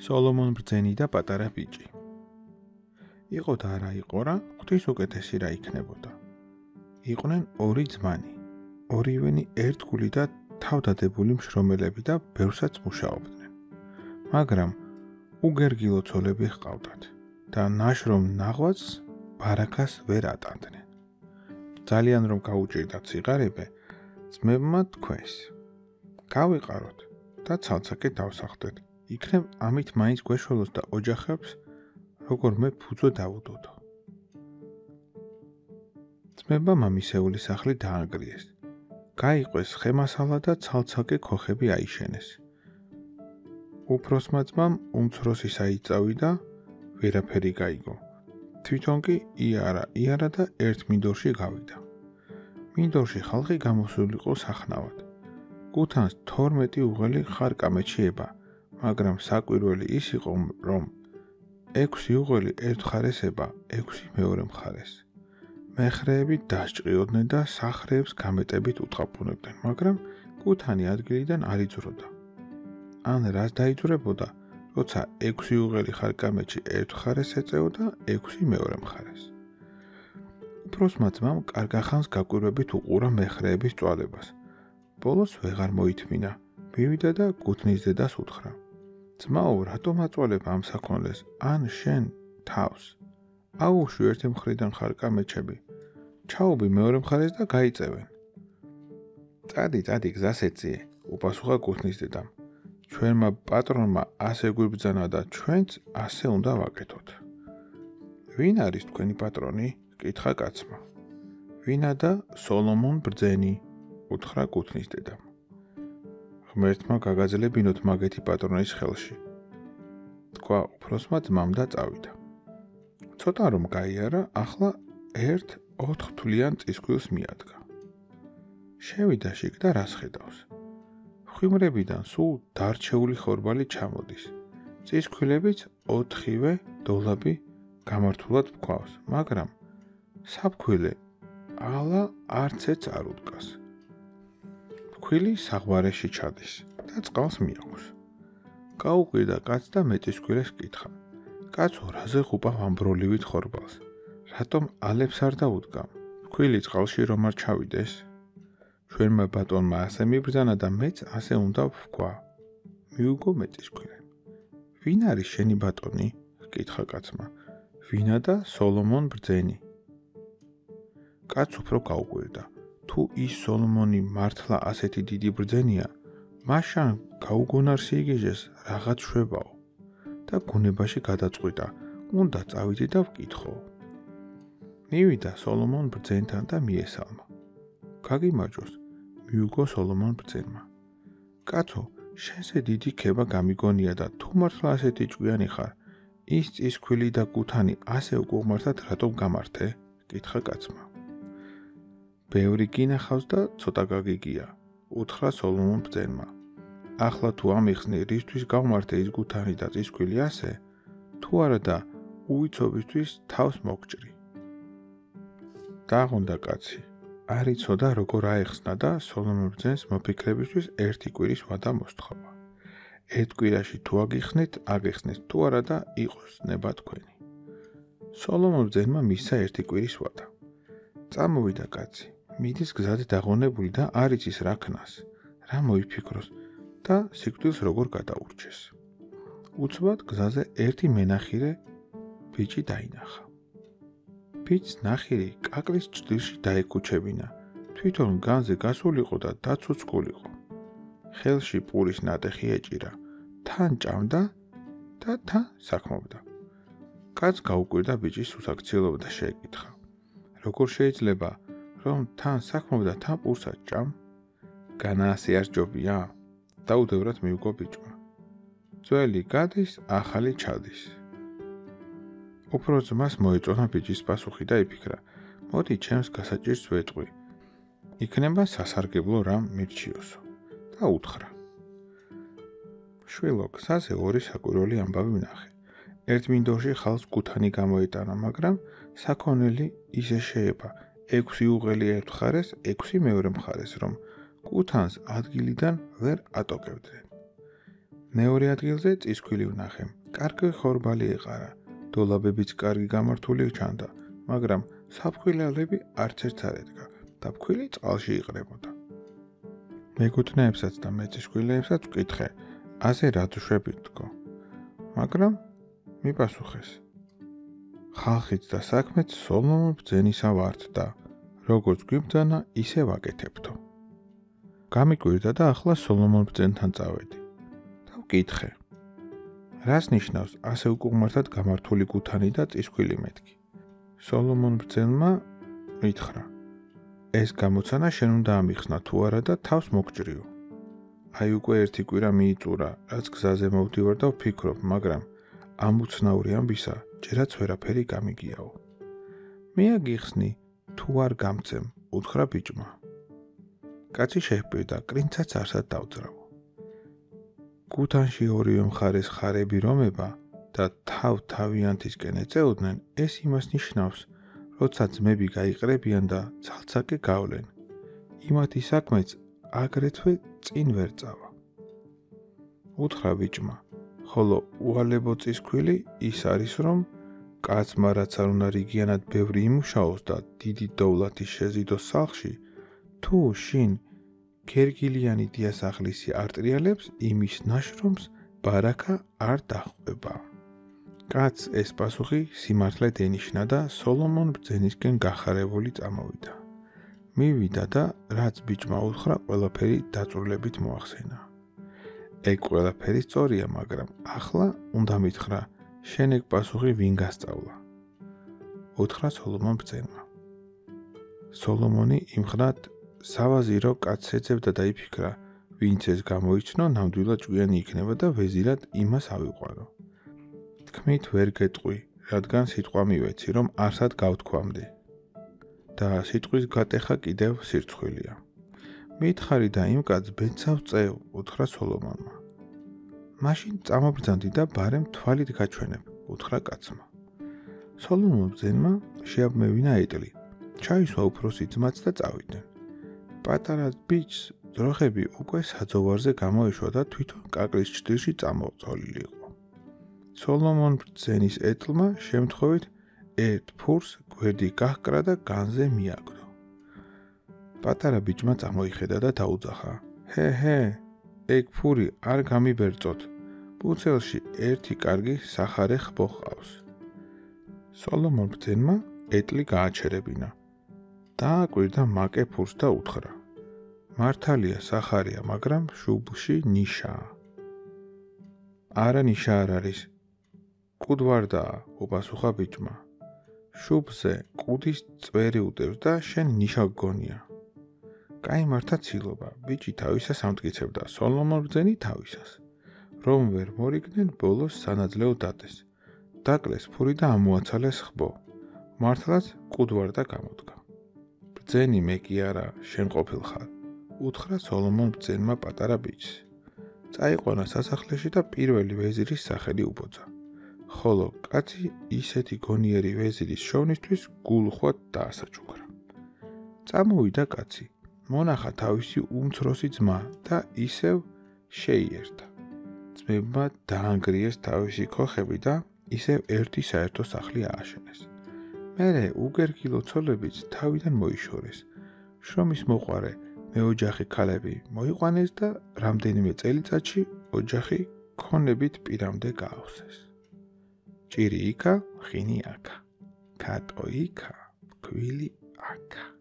სოლომონ ბრძენი და პატარა ბიჭი. იყო და არა იყო რა, ღვთის უკეთესი რა იქნებოდა. იყვნენ ორი ძმანი. ორივენი ერთგული და თავდადებული მშრომელები და ბევრსაც მუშაობდნენ. მაგრამ უგერგილო ცოლები ჰყავდათ და ნაშრომ ნაღვაც ბარაკას ვერ ატანდნენ. ძალიან რომ გაუჭირდათ სიგარებე, ძმებმა თქვეს: "გავიყაროთ და ცალცაკე დავსახდეთ. იქნებ ამით მაინც გვეშველოს და ოჯახებს როგორ მე ფუძო დავუდოდო." ძმებმა მამისეული სახლი დაანგრიეს. გაიყვეს ხემასალა და ცალცაკე ქოხები აიშენეს. უფროსმა ძმამ უმცროსი საიწავი და ვერაფერი გაიგო. თვითონ კი იარა, იარა და ერთ მინდორში გავიდა. მინდორში ხალხი გამოსულიყო სახნავად. გუთანს 12 უღელი ხარკამეთში ება, მაგრამ საკვირველი ის იყო, რომ 6 უღელი ერთ მხარეს ება, 6 მეორე მხარეს. მეხრეები დასჭრიოდნენ და სახრეებს გამეტებით უთყაფუნებდნენ, მაგრამ გუთანი ადგილიდან არ იძროდა. ან რას დაიძრებოდა, როცა 6 უღელი ხარკამეთში ერთ მხარეს ეწეოდა, 6 მეორე მხარეს. უფროსმა ძმამ კარგახანს გაკვირვებით უყურა მეხრეების წვალებას. ბოლოს ვეღარ მოითმინა. მივიდა და გუთნის დედას უთხრა: "ძმაო, რატომ აწვალებ ამ საქონლეს? ან შენ თავს? აუშვი ერთი მხრიდან ხარკამეჩები. ჩაუბი მეორე მხარეს და გაიწევენ." "წადი, წადი, გზას ეციე," უპასუხა გუთნის დედამ. "ჩვენმა პატრონმა ასე გვიბძანა და ჩვენც ასე უნდა ვაკეთოთ." "ვინ არის თქვენი პატრონი?" კითხა კაცმა. ვინა და სოლომონ ბრძენი უთხრა კუთნის დედამ. ღმერთმა გაგაძლებინოთ მაგეთი პატრონის ხელში. თქვა უფროსმა ძმამ და წავიდა. ცოტა რომ გაიარა, ახლა ერთ 4 თვლიან წისქვილს მიადგა. შევიდა შიგ და რას ხედავს? ხვიმრებიდან სულ დარჩეული ხორბალი ჩამოდის. წისქვილებიც 4-ვე დოლაბი გამართულად ფქვავს, მაგრამ საფქვილე ალა არცეც არ უდგას. ფქვილი საღვარეში ჩადის და წყალს მიაქვს. გაუკვირდა კაც და მეტისქვილეს კითხა. კაცო, რაზე ხუპა ამბროლივით ხორბალს? რატომ ალებს არ დაუდგა? ფქვილი წყალში რომ არ ჩავიდეს? ჩვენმა ბატონმა ასე მიბრძანა და მეც ასე უნდა ვქვა. მიუგო მეტისქვილე. ვინ არის შენი ბატონი? კითხა კაცმა. ვინა და სოლომონ ბრძენი. კაც უფრო გაუკვირდა. თუ ის სოლომონი მართლა ასეთი დიდი ბრძენია, მაშინ გაუგონარსი იგეჟეს რაღაც შვებაო და გუნებაში გადაწყვიტა, უნდა წავიდე და ვკითხო. მივიდა სოლომონ ბრძენთან და მიესალმა. გაგიმარჯოს, მიუგო სოლომონ ბრძენმა. კაცო, შენზე დიდი ქება გამიგონია და თუ მართლა ასეთი ჭკვიანი ხარ, ის წისქვილი და გუთანი ასე უკუღმართად რატომ გამართე? კითხა კაცმა. ბევრი გინახავს და ცოტა გაგიგია, უთხრა სოლომონ ბძენმა. ახლა თუ ამიხსნი, რისთვის გავმართე ის გუთანი და წისქვილი ასე? თუ არა და უიცობისთვის თავს მოგჭრი. დაღონდა კაცი. არ იცოდა როგორ აეხსნა და სოლომონ ბძენს მოფიქრებისთვის ერთი კვირის ვადა მოსთხოვა. ერთ კვირაში თუ აგიხსნით, აგიხსნით თუ არა და იყოს ნება თქვენი. სოლომონ ბძენმა მისცა ერთი კვირის ვადა. წამოვიდა კაცი. მიდის გზად დაღონებული და არ იცის რა ქნას, რა მოიფიქროს და სიკვდილს როგორ გადაურჩეს. უცბად გზაზე ერთი მენახირე ბიჭი დაინახა. ბიჭს ნახირი კაკლის ჭდილში დაეკუჩებინა. თვითონ განზე გასულიყო და დაცუცკულიყო. ხელში პურის ნატეხი ეჭირა. თან ჭამდა და თან საქმობდა. კაც გაუკვირდა ბიჭის უსაქციელობა და შეეკითხა: როგორ შეიძლება რომ თან საქმობდა თან პურსაც ჭამ? განაასი არ ჯობია? დაუდევრად მიუგო ბიჭმა. ძველი გადის, ახალი ჩადის. უფრო ძმას მოეწონა ბიჭის პასუხი და იფიქრა: მოდი ჩემს გასაჭირს ვეტყვი. იქნება სასარგებლო რამ მირჩიოსო. და უთხრა: შვილო, გზაზე ორი საკვირველი ამბავი ვნახე. ერთ მინდორში ხალს კუთანი გამოეტანა, მაგრამ საქონელი ისე შეება, 6 უღელი ერთ მხარეს, 6 მეორე მხარეს, რომ კუთანს ადგილიდან ვერ ატოკებდნენ. მეორე ადგილზე წისქვილი ვნახე. კარგი ხორბალი ეყარა. დოლაბებიც კარგი გამართული ჩანდა, მაგრამ საფქვილალები არც ერთ არ ედგა და ფქვილი წყალში იყრებოდა. მეგოთნეებსაც და მეწისქვილეებსაც ვკითხე, ასე რა თშვებით თქო. მაგრამ მიპასუხეს. ხალხიც და საქმეც სოლომონ ბძენისა ვართ და როგორც გვიბძანა, ისე ვაკეთებთო. გამიკვირდა და ახლა სოლომონ ბძენთან წავედი. და ვკითხე. რას ნიშნავს ასე უკუღმართად გამართული გუთანი და წისქვილი მეთქი? სოლომონ ბძენმა მითხრა: ეს გამოცანა შენ უნდა ამიხსნა თუ არა და თავს მოგჭრიო. აი უკვე ერთი კვირა მიიწურა, რაც გზაზე მოვდივარ და ვფიქრობ, მაგრამ ამ უცნაური ამბისა ჯერაც ვერაფერი გამიგიაო. მე აგიხსნი თუ არ გამცემ, უთხრა ბიჭმა. კაცი შეჰპირდა, კრინცაც არსად დავძრავო. გუთანში ორივე მხარეს ხარები რომება და თავ თავიანთისკენ ეწეოდნენ, ეს იმას ნიშნავს, როცა ძმები გაიყრებიან და ცალცაკე გავლენ. იმათი საქმეც აგრეთვე წინ ვერ წავა. უთხრა ბიჭმა, ხოლო უალებო წისქვილი ის არის, რომ კაცმა რაც არ უნდა რიგიანად ბევრი იმუშაოს და დიდი დოვლათი შეზიდოს სახლში, თუ შინ ქერგილიანი დიასახლისი არტრიალებს იმის ნაშრომს ბარაკა არ დახვება. კაც ეს პასუხი სიმართლე დენიშნა და სოლომონ ბძენისკენ გახარებული წამოვიდა. მივიდა და რაც ბიჭმა უთხრა, ყველაფერი დაწურლებით მოახსენა. ეგ ყველაფერი სწორია, მაგრამ ახლა უნდა მითხრა, შენ ეგ პასუხი ვინ გასწავლა? უთხრა სოლომონ ბძენმა. სოლომონი იმხრად სავაზირო კაცს ეძებდა და იფიქრა, ვინც ეს გამოიცნო, ნამდვილად ჭკვიანი იქნება და ვეზირად იმას ავიყვარო. თქმით ვერ გეტყვი, რადგან სიტყვა მივეცი, რომ არსად გავთქვამდი. და სიტყვის გატეხა კიდევ სირცხვილია. მითხარი და იმ კაც ბეცავ წევ, უთხრა სოლომონმა. მაშინ წამობრძანდი და ბარემ თვალით გაჩვენებ, უთხრა კაცმა. სოლომონ ბძენმა შეაბმევინა ეტლი. ჩაისვა უფროსი ძმაც და წავიდნენ. პატარა ბიჭს ძროხები უკვე საძოვარზე გამოეშვა და თვითონ კაკლის ჭდილში წამოწოლილიყო. სოლომონ ბრძენის ეტლმა შემთხვევით ერთ ფურს გვერდი გაჰკრა და განზე მიაგდო. პატარა ბიჭმა წამოიხედა და დაუძახა: ჰე ჰე, ეგ ფური არ გამიბერწოთ. ბუცელში ერთი კარგი სახარე ხბო ყავს. სოლომონ ბრძენმა ეტლი გააჩერებინა. დააკვირდა მაკე ფურს და უთხრა: მართალია სახარია, მაგრამ შუბში ნიშაა. არა ნიშა არ არის, კუდვარდაა, უპასუხა ბიჭმა. შუბზე კუდის წვერი უდევს და შენ ნიშა გგონია. კაი მართა ცილობა, ბიჭი თავისას ამტკიცებდა, სოლომონ ბძენი თავისას. რომ ვერ მორიგდნენ, ბოლოს სანაძლეო დადეს. დაკლეს ფური და ამოაცალეს ხბო. მართლაც კუდვარდა გამოდგა. ბძენი მე კი არა, შენ ყოფილხარ. უთხრა სოლომონ ბძენმა პატარა ბიჭს. წაიყვანა სასახლეში და პირველი ვეზირის სახელი უბოძა. ხოლო კაცი ისეთი გონიერი ვეზირის შოვნისთვის გულხვად დაასაჩუქრა. წამოვიდა კაცი, მონახა თავისი უმცროსი ძმა და ისევ შეიერთა. ძმებმა დაანგრიეს თავისი ქოხები და ისევ ერთი საერთო სახლი ააშენეს. მერე უგერგილო ცოლებიც თავიდან მოიშორეს. შრომის მოყარე მეოჯახი ქალები მოიყვანეს და რამდენიმე წელიწადში ოჯახი ქონებით პირამდე გაავსეს. ჭირი იქა, ხინი აქა. კატო იქა, ქვილი აქა.